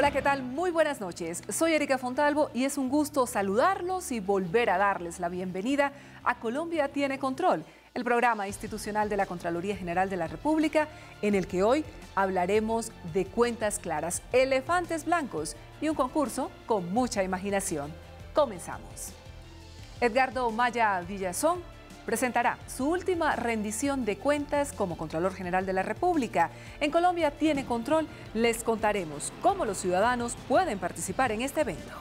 Hola, ¿qué tal? Muy buenas noches. Soy Erika Fontalvo y es un gusto saludarlos y volver a darles la bienvenida a Colombia Tiene Control, el programa institucional de la Contraloría General de la República, en el que hoy hablaremos de cuentas claras, elefantes blancos y un concurso con mucha imaginación. Comenzamos. Edgardo Maya Villazón presentará su última rendición de cuentas como Contralor General de la República. En Colombia tiene control. Les contaremos cómo los ciudadanos pueden participar en este evento.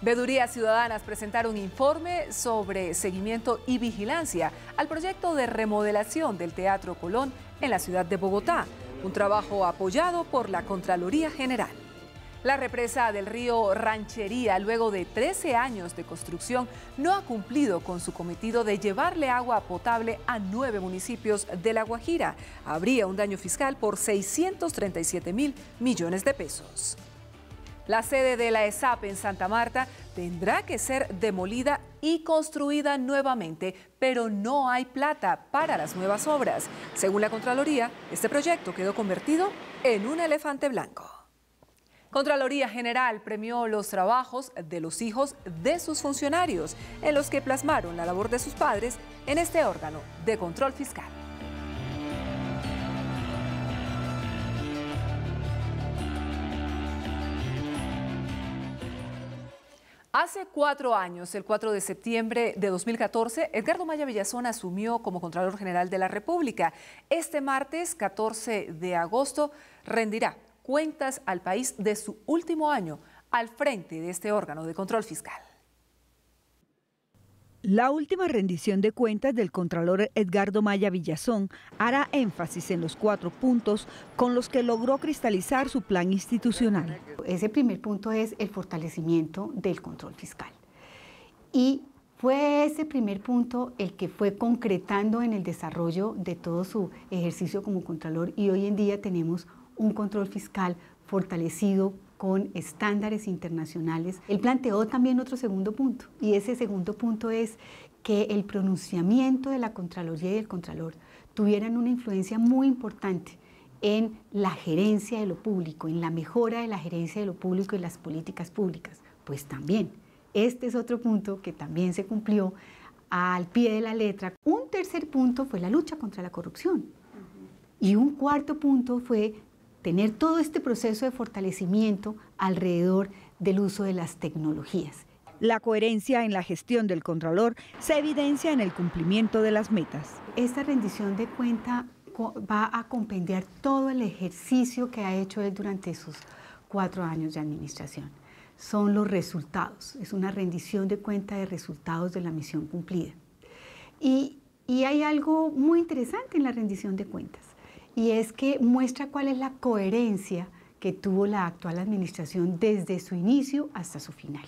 Vedurías Ciudadanas presentaron informe sobre seguimiento y vigilancia al proyecto de remodelación del Teatro Colón en la ciudad de Bogotá, un trabajo apoyado por la Contraloría General. La represa del río Ranchería, luego de 13 años de construcción, no ha cumplido con su cometido de llevarle agua potable a nueve municipios de La Guajira. Habría un daño fiscal por 637 mil millones de pesos. La sede de la ESAP en Santa Marta tendrá que ser demolida y construida nuevamente, pero no hay plata para las nuevas obras. Según la Contraloría, este proyecto quedó convertido en un elefante blanco. Contraloría General premió los trabajos de los hijos de sus funcionarios, en los que plasmaron la labor de sus padres en este órgano de control fiscal. Hace cuatro años, el 4 de septiembre de 2014, Edgardo Maya Villazón asumió como Contralor General de la República. Este martes, 14 de agosto, rendirá cuentas al país de su último año al frente de este órgano de control fiscal. La última rendición de cuentas del Contralor Edgardo Maya Villazón hará énfasis en los cuatro puntos con los que logró cristalizar su plan institucional. Ese primer punto es el fortalecimiento del control fiscal. Y fue ese primer punto el que fue concretando en el desarrollo de todo su ejercicio como Contralor y hoy en día tenemos un control fiscal fortalecido con estándares internacionales. Él planteó también otro segundo punto y ese segundo punto es que el pronunciamiento de la Contraloría y el Contralor tuvieran una influencia muy importante en la gerencia de lo público, en la mejora de la gerencia de lo público y las políticas públicas. Pues también, este es otro punto que también se cumplió al pie de la letra. Un tercer punto fue la lucha contra la corrupción. Y un cuarto punto fue tener todo este proceso de fortalecimiento alrededor del uso de las tecnologías. La coherencia en la gestión del Contralor se evidencia en el cumplimiento de las metas. Esta rendición de cuenta va a compendiar todo el ejercicio que ha hecho él durante sus cuatro años de administración. Son los resultados, es una rendición de cuenta de resultados de la misión cumplida. Y, y hay algo muy interesante en la rendición de cuentas y es que muestra cuál es la coherencia que tuvo la actual administración desde su inicio hasta su final.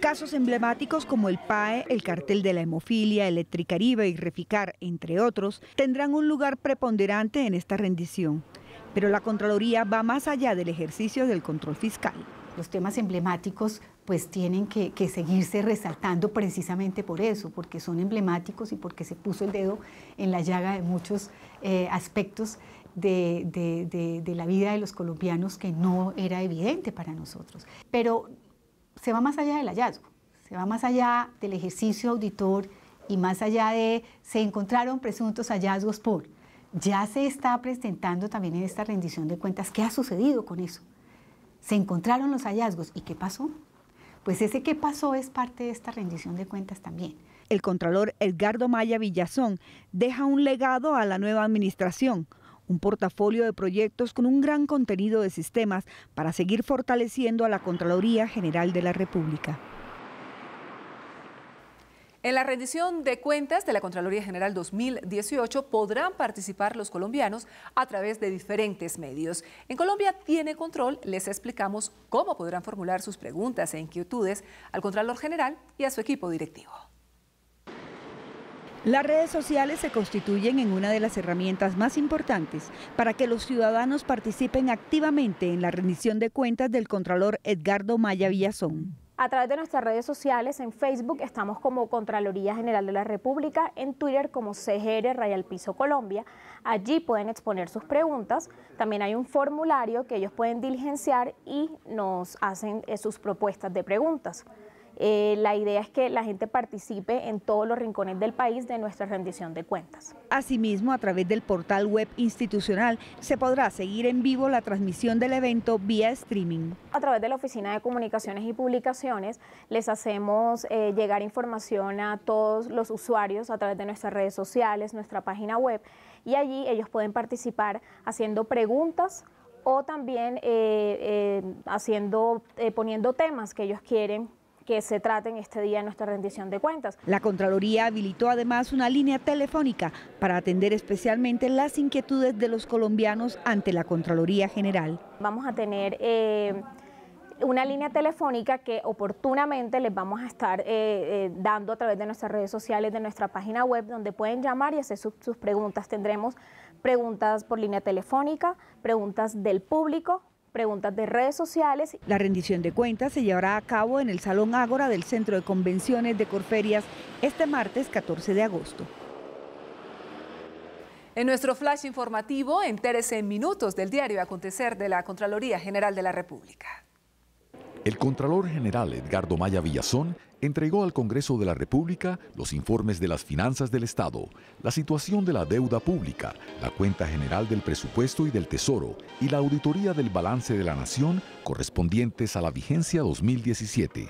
Casos emblemáticos como el PAE, el cartel de la hemofilia, Electricaribe y Reficar, entre otros, tendrán un lugar preponderante en esta rendición. Pero la Contraloría va más allá del ejercicio del control fiscal. Los temas emblemáticos pues tienen que, seguirse resaltando precisamente por eso, porque son emblemáticos y porque se puso el dedo en la llaga de muchos eh, aspectos de, la vida de los colombianos que no era evidente para nosotros. Pero se va más allá del hallazgo, se va más allá del ejercicio auditor y más allá de se encontraron presuntos hallazgos por. Ya se está presentando también en esta rendición de cuentas qué ha sucedido con eso. Se encontraron los hallazgos y qué pasó. Pues ese qué pasó es parte de esta rendición de cuentas también. El contralor Edgardo Maya Villazón deja un legado a la nueva administración, un portafolio de proyectos con un gran contenido de sistemas para seguir fortaleciendo a la Contraloría General de la República. En la rendición de cuentas de la Contraloría General 2018 podrán participar los colombianos a través de diferentes medios. En Colombia tiene control, les explicamos cómo podrán formular sus preguntas e inquietudes al Contralor General y a su equipo directivo. Las redes sociales se constituyen en una de las herramientas más importantes para que los ciudadanos participen activamente en la rendición de cuentas del Contralor Edgardo Maya Villazón. a través de nuestras redes sociales. En Facebook estamos como Contraloría General de la República, en Twitter como CGR Rayal Piso Colombia. Allí pueden exponer sus preguntas. También hay un formulario que ellos pueden diligenciar y nos hacen eh, sus propuestas de preguntas. Eh, la idea es que la gente participe en todos los rincones del país de nuestra rendición de cuentas. Asimismo, a través del portal web institucional se podrá seguir en vivo la transmisión del evento vía streaming. A través de la Oficina de Comunicaciones y Publicaciones les hacemos eh, llegar información a todos los usuarios a través de nuestras redes sociales, nuestra página web y allí ellos pueden participar haciendo preguntas o también eh, haciendo, poniendo temas que ellos quieren que se traten este día en nuestra rendición de cuentas. La Contraloría habilitó además una línea telefónica para atender especialmente las inquietudes de los colombianos ante la Contraloría General. Vamos a tener... Eh, una línea telefónica que oportunamente les vamos a estar eh, eh, dando a través de nuestras redes sociales, de nuestra página web, donde pueden llamar y hacer sus preguntas. Tendremos preguntas por línea telefónica, preguntas del público, preguntas de redes sociales. La rendición de cuentas se llevará a cabo en el Salón Ágora del Centro de Convenciones de Corferias este martes 14 de agosto. En nuestro flash informativo, entérese en minutos del diario Acontecer de la Contraloría General de la República. El Contralor General Edgardo Maya Villazón entregó al Congreso de la República los informes de las finanzas del Estado, la situación de la deuda pública, la cuenta general del presupuesto y del Tesoro y la auditoría del balance de la Nación correspondientes a la vigencia 2017.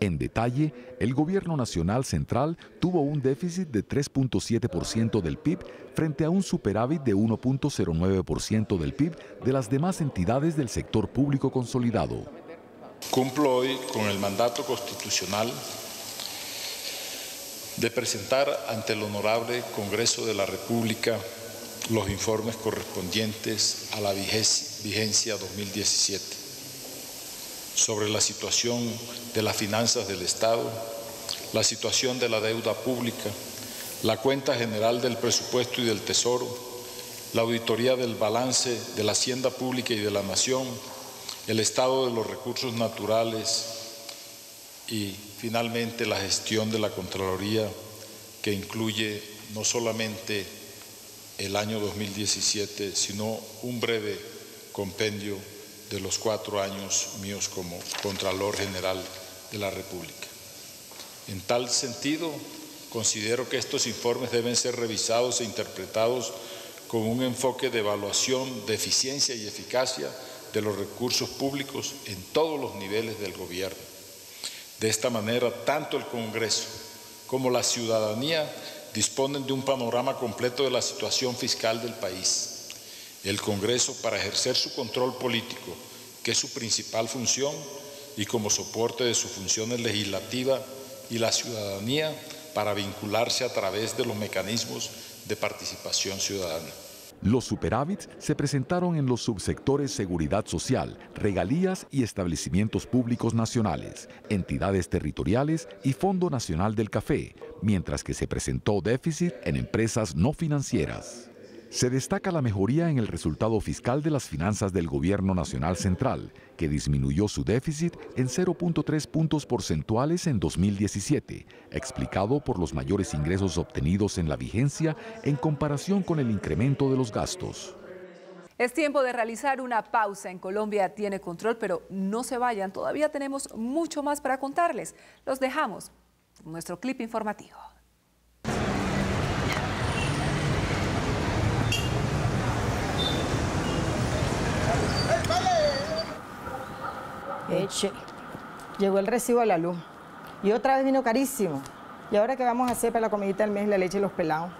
En detalle, el Gobierno Nacional Central tuvo un déficit de 3.7% del PIB frente a un superávit de 1.09% del PIB de las demás entidades del sector público consolidado. Cumplo hoy con el mandato constitucional de presentar ante el Honorable Congreso de la República los informes correspondientes a la vigencia 2017 sobre la situación de las finanzas del Estado, la situación de la deuda pública, la cuenta general del presupuesto y del Tesoro, la auditoría del balance de la Hacienda Pública y de la Nación, el estado de los recursos naturales y finalmente la gestión de la Contraloría que incluye no solamente el año 2017, sino un breve compendio de los cuatro años míos como Contralor General de la República. En tal sentido, considero que estos informes deben ser revisados e interpretados con un enfoque de evaluación de eficiencia y eficacia de los recursos públicos en todos los niveles del gobierno. De esta manera, tanto el Congreso como la ciudadanía disponen de un panorama completo de la situación fiscal del país. El Congreso, para ejercer su control político, que es su principal función, y como soporte de sus funciones legislativas, y la ciudadanía, para vincularse a través de los mecanismos de participación ciudadana. Los superávits se presentaron en los subsectores Seguridad Social, Regalías y Establecimientos Públicos Nacionales, entidades territoriales y Fondo Nacional del Café, mientras que se presentó déficit en empresas no financieras. Se destaca la mejoría en el resultado fiscal de las finanzas del Gobierno Nacional Central, que disminuyó su déficit en 0.3 puntos porcentuales en 2017, explicado por los mayores ingresos obtenidos en la vigencia en comparación con el incremento de los gastos. Es tiempo de realizar una pausa. En Colombia tiene control, pero no se vayan, todavía tenemos mucho más para contarles. Los dejamos con nuestro clip informativo. Eche. Llegó el recibo de la luz. Y otra vez vino carísimo. ¿Y ahora qué vamos a hacer para la comidita del mes, la leche y los pelados?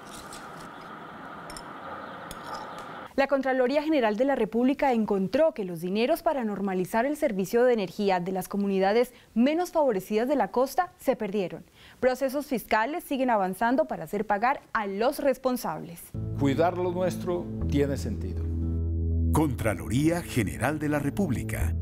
La Contraloría General de la República encontró que los dineros para normalizar el servicio de energía de las comunidades menos favorecidas de la costa se perdieron. Procesos fiscales siguen avanzando para hacer pagar a los responsables. Cuidar lo nuestro tiene sentido. Contraloría General de la República.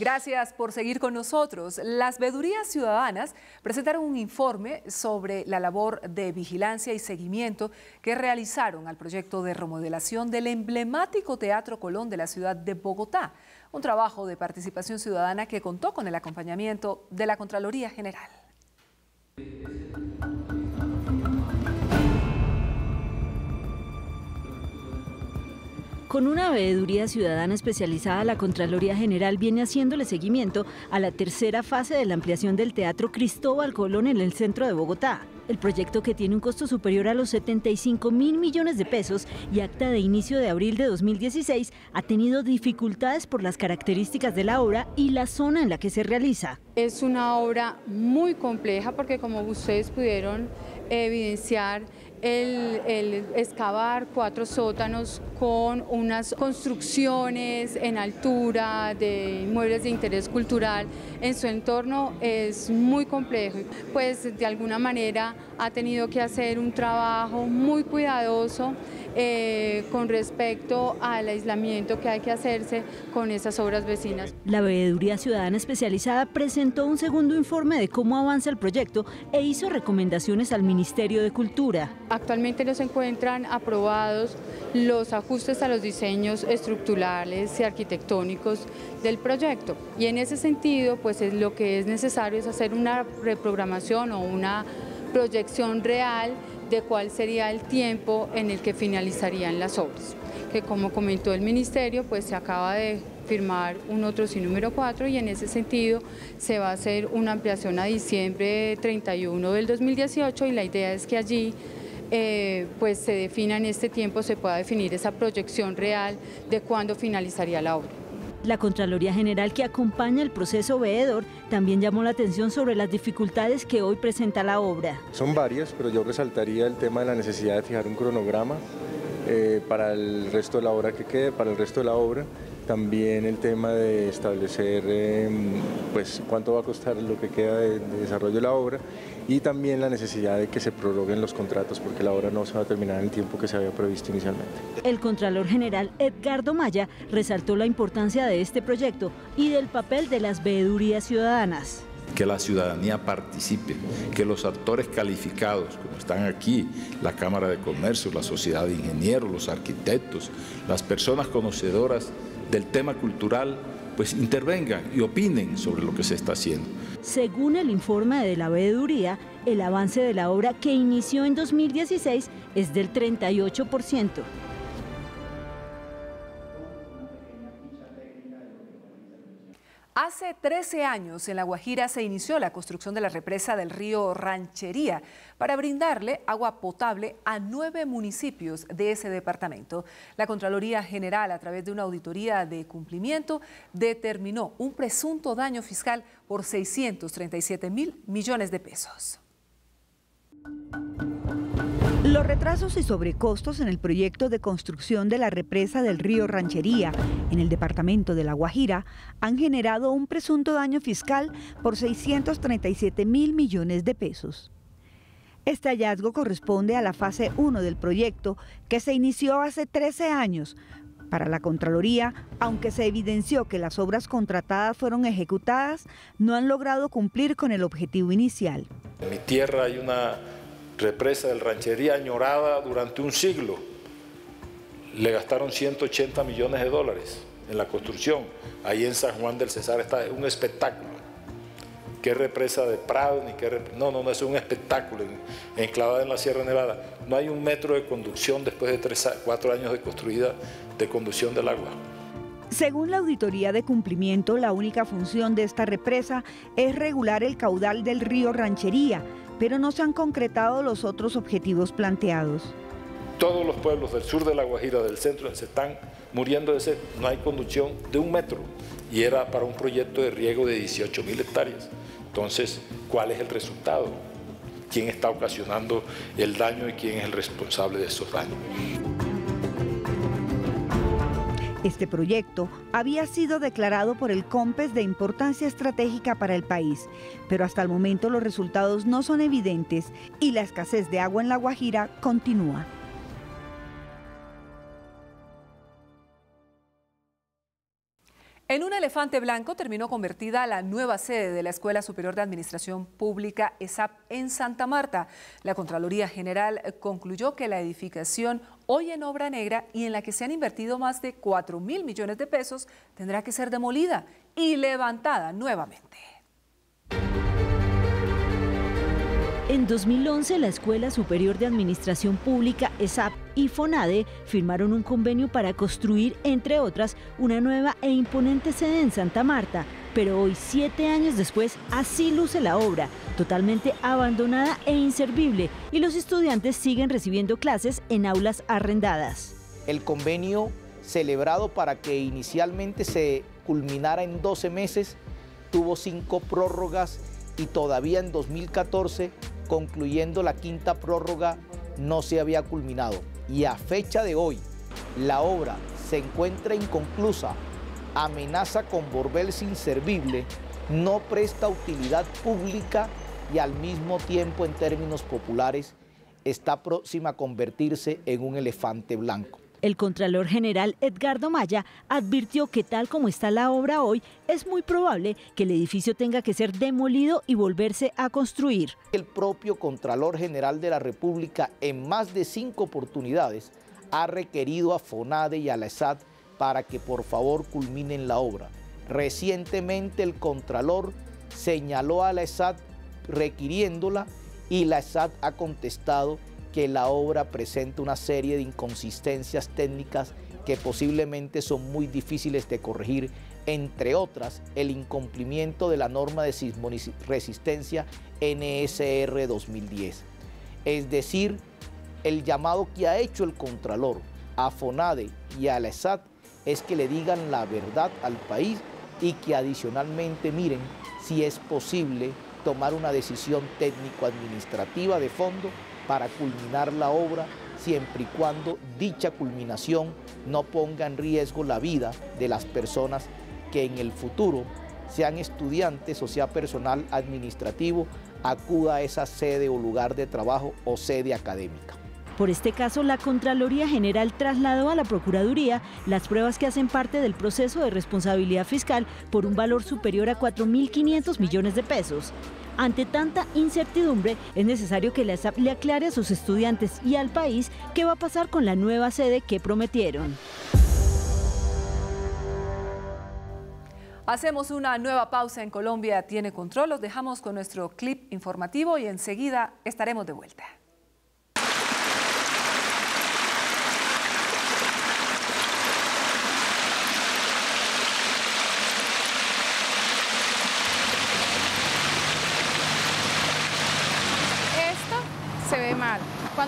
Gracias por seguir con nosotros. Las veedurías ciudadanas presentaron un informe sobre la labor de vigilancia y seguimiento que realizaron al proyecto de remodelación del emblemático Teatro Colón de la ciudad de Bogotá, un trabajo de participación ciudadana que contó con el acompañamiento de la Contraloría General. Con una veeduría ciudadana especializada, la Contraloría General viene haciéndole seguimiento a la tercera fase de la ampliación del Teatro Cristóbal Colón en el centro de Bogotá. El proyecto que tiene un costo superior a los 75 mil millones de pesos y acta de inicio de abril de 2016 ha tenido dificultades por las características de la obra y la zona en la que se realiza. Es una obra muy compleja porque como ustedes pudieron evidenciar, el, excavar cuatro sótanos con unas construcciones en altura de inmuebles de interés cultural en su entorno es muy complejo. Pues de alguna manera ha tenido que hacer un trabajo muy cuidadoso eh, con respecto al aislamiento que hay que hacerse con esas obras vecinas. La Veeduría Ciudadana Especializada presentó un segundo informe de cómo avanza el proyecto e hizo recomendaciones al Ministerio de Cultura. Actualmente no se encuentran aprobados los ajustes a los diseños estructurales y arquitectónicos del proyecto y en ese sentido pues es lo que es necesario es hacer una reprogramación o una proyección real de cuál sería el tiempo en el que finalizarían las obras, que como comentó el Ministerio, pues se acaba de firmar un otro sin número 4 y en ese sentido se va a hacer una ampliación a diciembre 31 del 2018 y la idea es que allí eh, pues se defina en este tiempo, se pueda definir esa proyección real de cuándo finalizaría la obra. La Contraloría General que acompaña el proceso veedor también llamó la atención sobre las dificultades que hoy presenta la obra. Son varias, pero yo resaltaría el tema de la necesidad de fijar un cronograma eh, para el resto de la obra que quede, para el resto de la obra. También el tema de establecer em, pues, cuánto va a costar lo que queda de desarrollo de la obra y también la necesidad de que se prorroguen los contratos porque la obra no se va a terminar en el tiempo que se había previsto inicialmente. El Contralor General Edgardo Maya resaltó la importancia de este proyecto y del papel de las veedurías ciudadanas que la ciudadanía participe, que los actores calificados, como están aquí, la Cámara de Comercio, la Sociedad de Ingenieros, los arquitectos, las personas conocedoras del tema cultural, pues intervengan y opinen sobre lo que se está haciendo. Según el informe de la veeduría, el avance de la obra que inició en 2016 es del 38%. Hace 13 años en La Guajira se inició la construcción de la represa del río Ranchería para brindarle agua potable a nueve municipios de ese departamento. La Contraloría General, a través de una auditoría de cumplimiento, determinó un presunto daño fiscal por 637 mil millones de pesos. Los retrasos y sobrecostos en el proyecto de construcción de la represa del río Ranchería en el departamento de La Guajira han generado un presunto daño fiscal por 637 mil millones de pesos. Este hallazgo corresponde a la fase 1 del proyecto que se inició hace 13 años. Para la Contraloría, aunque se evidenció que las obras contratadas fueron ejecutadas, no han logrado cumplir con el objetivo inicial. En mi tierra hay una represa del Ranchería añorada durante un siglo. Le gastaron 180 millones de dólares en la construcción. Ahí en San Juan del Cesar está un espectáculo. ¿Qué represa de Prado? Ni qué no, no, no, es un espectáculo enclavada en la Sierra Nevada. No hay un metro de conducción después de tres, cuatro años de construida de conducción del agua. Según la auditoría de cumplimiento, la única función de esta represa es regular el caudal del río Ranchería, pero no se han concretado los otros objetivos planteados. Todos los pueblos del sur de La Guajira, del centro, se están muriendo de sed. No hay conducción de un metro y era para un proyecto de riego de 18 mil hectáreas. Entonces, ¿cuál es el resultado? ¿Quién está ocasionando el daño y quién es el responsable de esos daños? Este proyecto había sido declarado por el COMPES de importancia estratégica para el país, pero hasta el momento los resultados no son evidentes y la escasez de agua en La Guajira continúa. En un elefante blanco terminó convertida la nueva sede de la Escuela Superior de Administración Pública ESAP en Santa Marta. La Contraloría General concluyó que la edificación, hoy en obra negra y en la que se han invertido más de 4 mil millones de pesos, tendrá que ser demolida y levantada nuevamente. En 2011, la Escuela Superior de Administración Pública, ESAP, y FONADE firmaron un convenio para construir, entre otras, una nueva e imponente sede en Santa Marta. Pero hoy, siete años después, así luce la obra, totalmente abandonada e inservible, y los estudiantes siguen recibiendo clases en aulas arrendadas. El convenio celebrado para que inicialmente se culminara en 12 meses, tuvo cinco prórrogas y todavía en 2014 concluyendo la quinta prórroga, no se había culminado. Y a fecha de hoy, la obra se encuentra inconclusa, amenaza con volverse inservible, no presta utilidad pública y al mismo tiempo en términos populares está próxima a convertirse en un elefante blanco. El Contralor General Edgardo Maya advirtió que tal como está la obra hoy, es muy probable que el edificio tenga que ser demolido y volverse a construir. El propio Contralor General de la República en más de cinco oportunidades ha requerido a FONADE y a la ESAT para que por favor culminen la obra. Recientemente el Contralor señaló a la ESAT requiriéndola y la ESAT ha contestado que la obra presenta una serie de inconsistencias técnicas que posiblemente son muy difíciles de corregir, entre otras el incumplimiento de la norma de resistencia NSR 2010. Es decir, el llamado que ha hecho el Contralor a FONADE y a la ESAT es que le digan la verdad al país y que adicionalmente miren si es posible tomar una decisión técnico-administrativa de fondo para culminar la obra siempre y cuando dicha culminación no ponga en riesgo la vida de las personas que en el futuro, sean estudiantes o sea personal administrativo, acuda a esa sede o lugar de trabajo o sede académica. Por este caso, la Contraloría General trasladó a la Procuraduría las pruebas que hacen parte del proceso de responsabilidad fiscal por un valor superior a 4.500 millones de pesos. Ante tanta incertidumbre, es necesario que la SAP le aclare a sus estudiantes y al país qué va a pasar con la nueva sede que prometieron. Hacemos una nueva pausa en Colombia Tiene Control. Los dejamos con nuestro clip informativo y enseguida estaremos de vuelta.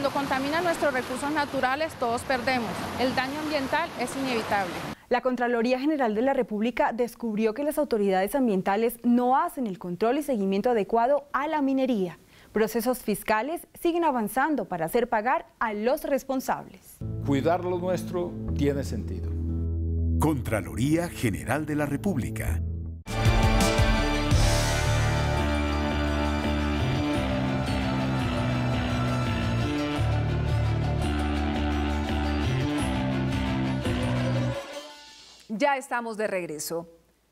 Cuando contaminan nuestros recursos naturales, todos perdemos. El daño ambiental es inevitable. La Contraloría General de la República descubrió que las autoridades ambientales no hacen el control y seguimiento adecuado a la minería. Procesos fiscales siguen avanzando para hacer pagar a los responsables. Cuidar lo nuestro tiene sentido. Contraloría General de la República. Ya estamos de regreso.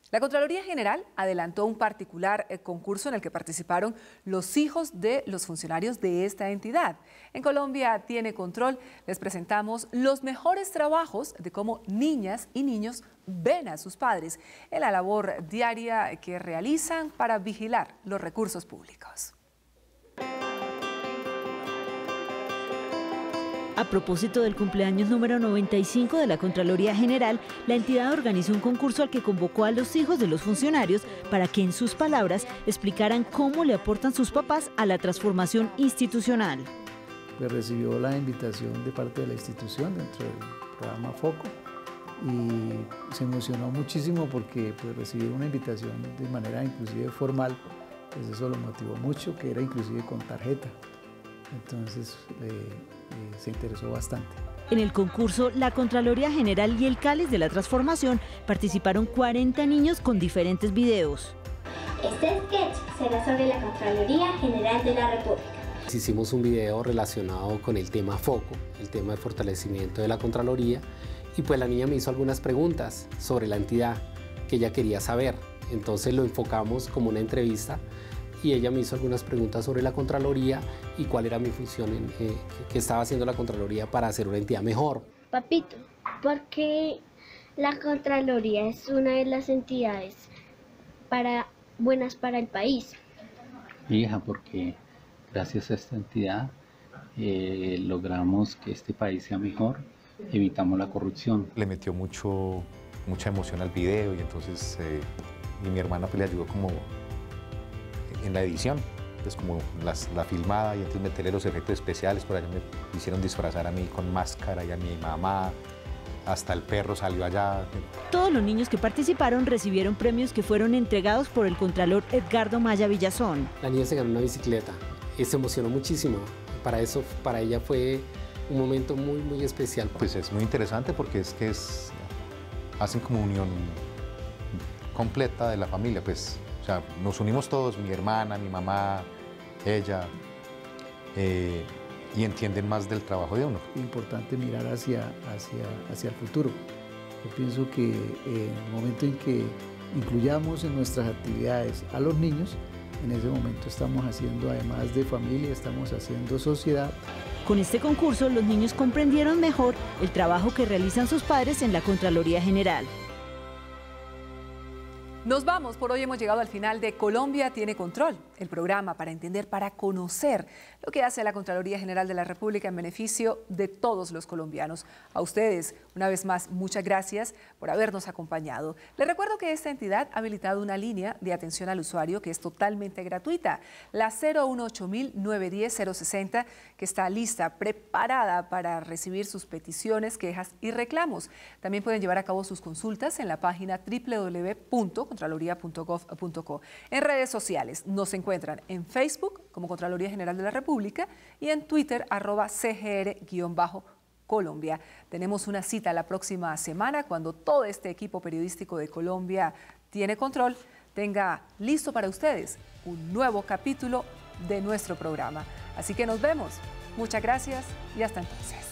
La Contraloría General adelantó un particular eh, concurso en el que participaron los hijos de los funcionarios de esta entidad. En Colombia tiene control, les presentamos los mejores trabajos de cómo niñas y niños ven a sus padres en la labor diaria que realizan para vigilar los recursos públicos. A propósito del cumpleaños número 95 de la Contraloría General, la entidad organizó un concurso al que convocó a los hijos de los funcionarios para que en sus palabras explicaran cómo le aportan sus papás a la transformación institucional. Pues recibió la invitación de parte de la institución dentro del programa FOCO y se emocionó muchísimo porque pues, recibir una invitación de manera inclusive formal, pues eso lo motivó mucho, que era inclusive con tarjeta. Entonces, eh, se interesó bastante. En el concurso, la Contraloría General y el Cáliz de la Transformación participaron 40 niños con diferentes videos. Este sketch será sobre la Contraloría General de la República. Hicimos un video relacionado con el tema foco, el tema de fortalecimiento de la Contraloría, y pues la niña me hizo algunas preguntas sobre la entidad, que ella quería saber. Entonces lo enfocamos como una entrevista y ella me hizo algunas preguntas sobre la Contraloría y cuál era mi función en, eh, que estaba haciendo la Contraloría para hacer una entidad mejor. Papito, ¿por qué la Contraloría es una de las entidades para, buenas para el país? Hija, porque gracias a esta entidad eh, logramos que este país sea mejor, evitamos la corrupción. Le metió mucho, mucha emoción al video y entonces eh, y mi hermana pues, le ayudó como en la edición, pues como la filmada y entonces meterle los efectos especiales, por allá me hicieron disfrazar a mí con máscara y a mi mamá, hasta el perro salió allá. Todos los niños que participaron recibieron premios que fueron entregados por el Contralor Edgardo Maya Villazón. La niña se ganó una bicicleta y se emocionó muchísimo. Para eso, para ella fue un momento muy, muy especial. Pues es muy interesante porque es que es, hacen como unión completa de la familia, pues o sea, nos unimos todos, mi hermana, mi mamá, ella, eh, y entienden más del trabajo de uno. Es importante mirar hacia, hacia, hacia el futuro. Yo pienso que en el momento en que incluyamos en nuestras actividades a los niños, en ese momento estamos haciendo, además de familia, estamos haciendo sociedad. Con este concurso, los niños comprendieron mejor el trabajo que realizan sus padres en la Contraloría General. Nos vamos, por hoy hemos llegado al final de Colombia tiene control, el programa para entender, para conocer lo que hace la Contraloría General de la República en beneficio de todos los colombianos. A ustedes, una vez más, muchas gracias por habernos acompañado. Les recuerdo que esta entidad ha habilitado una línea de atención al usuario que es totalmente gratuita, la 018-910-060, que está lista, preparada para recibir sus peticiones, quejas y reclamos. También pueden llevar a cabo sus consultas en la página www contraloría.gov.co. En redes sociales nos encuentran en Facebook como Contraloría General de la República y en Twitter arroba CGR-Colombia. Tenemos una cita la próxima semana cuando todo este equipo periodístico de Colombia tiene control, tenga listo para ustedes un nuevo capítulo de nuestro programa. Así que nos vemos. Muchas gracias y hasta entonces.